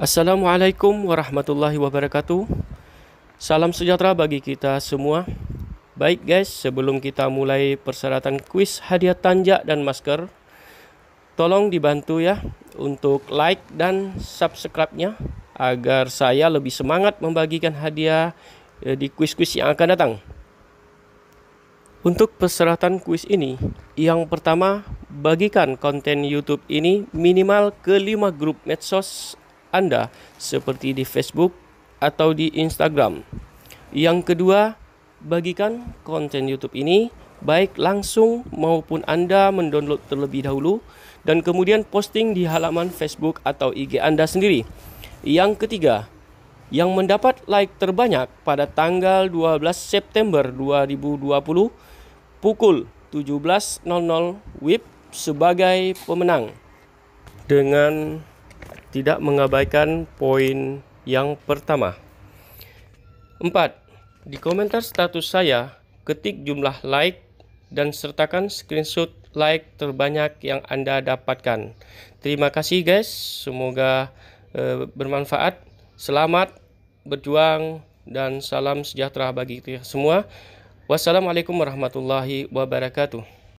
Assalamualaikum warahmatullahi wabarakatuh. Salam sejahtera bagi kita semua. Baik guys, sebelum kita mulai persyaratan kuis hadiah tanjak dan masker, tolong dibantu ya untuk like dan subscribe-nya agar saya lebih semangat membagikan hadiah eh, di kuis-kuis yang akan datang. Untuk persyaratan kuis ini, yang pertama, bagikan konten YouTube ini minimal ke 5 grup medsos Anda seperti di Facebook, atau di Instagram. Yang kedua, bagikan konten YouTube ini baik langsung maupun Anda mendownload terlebih dahulu dan kemudian posting di halaman Facebook atau IG Anda sendiri. Yang ketiga, yang mendapat like terbanyak pada tanggal 12 September 2020 pukul 17.00 WIB sebagai pemenang dengan tidak mengabaikan poin yang pertama. Empat, di komentar status saya, ketik jumlah like dan sertakan screenshot like terbanyak yang Anda dapatkan. Terima kasih guys, semoga uh, bermanfaat. Selamat berjuang dan salam sejahtera bagi kita semua. Wassalamualaikum warahmatullahi wabarakatuh.